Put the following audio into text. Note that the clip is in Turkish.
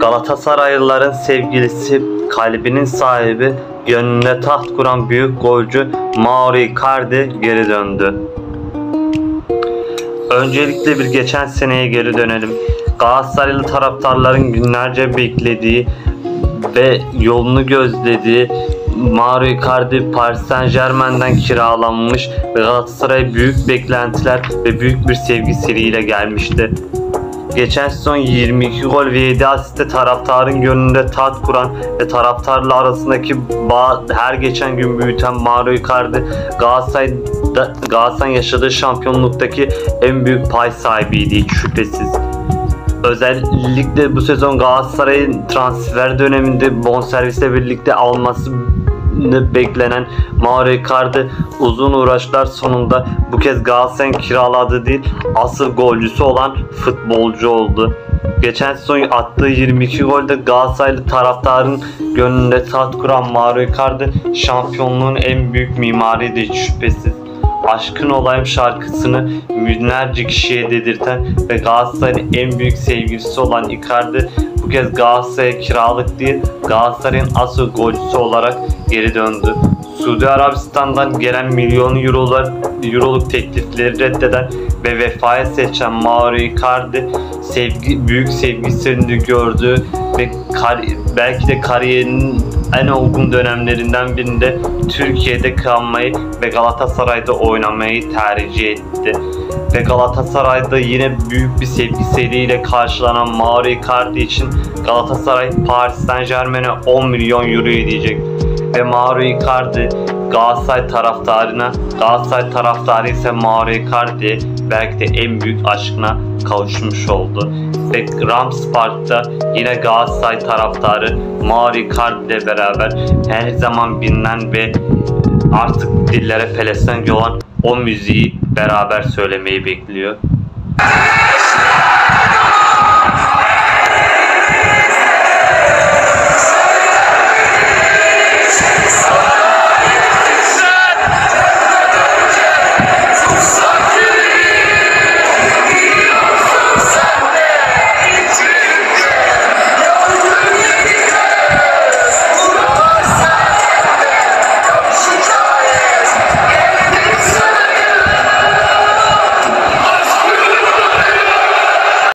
Galatasaraylıların sevgilisi, kalbinin sahibi, gönlüne taht kuran büyük golcü Mauro Icardi geri döndü. Öncelikle bir geçen seneye geri dönelim. Galatasaraylı taraftarların günlerce beklediği ve yolunu gözlediği Mauro Icardi Paris Saint Germain'den kiralanmış ve Galatasaray'a büyük beklentiler ve büyük bir sevgisiyle gelmişti. Geçen sezon 22 gol ve 7 asiste taraftarın gönlünde tat kuran ve taraftarla arasındaki bağ her geçen gün büyüten Mauro Icardi Galatasaray'da, Galatasaray'ın yaşadığı şampiyonluktaki en büyük pay sahibiydi hiç şüphesiz. Özellikle bu sezon Galatasaray'ın transfer döneminde bonservisle birlikte alması beklenen Mauro Icardi uzun uğraşlar sonunda bu kez Galatasaray'ın kiraladığı değil asıl golcüsü olan futbolcu oldu. Geçen sezon attığı 22 golde Galatasaraylı taraftarın gönlünde taht kuran Mauro Icardi şampiyonluğun en büyük mimarıydı hiç şüphesiz. Aşkın Olayım şarkısını binlerce kişiye dedirten ve Galatasaray'ın en büyük sevgilisi olan Icardi bu kez Galatasaray'a kiralık değil Galatasaray'ın asıl golcüsü olarak geri döndü. Suudi Arabistan'dan gelen milyon eurolar, euroluk teklifleri reddeden ve vefaya seçen Mauro Icardi sevgi, büyük sevgisini gördü ve kar, belki de kariyerinin en olgun dönemlerinden birinde Türkiye'de kalmayı ve Galatasaray'da oynamayı tercih etti. Ve Galatasaray'da yine büyük bir sevgisiyle karşılanan Mauro Icardi için Galatasaray Paris Saint Germain'e 10 milyon euro ödeyecek. Ve Mauro Icardi Galatasaray taraftarına, Galatasaray taraftarı ise Mauro Icardi belki de en büyük aşkına kavuşmuş oldu. Ve Rams Park'ta yine Galatasaray taraftarı Mauro Icardi ile beraber her zaman bilinen ve artık dillere pelesenk olan o müziği beraber söylemeyi bekliyor.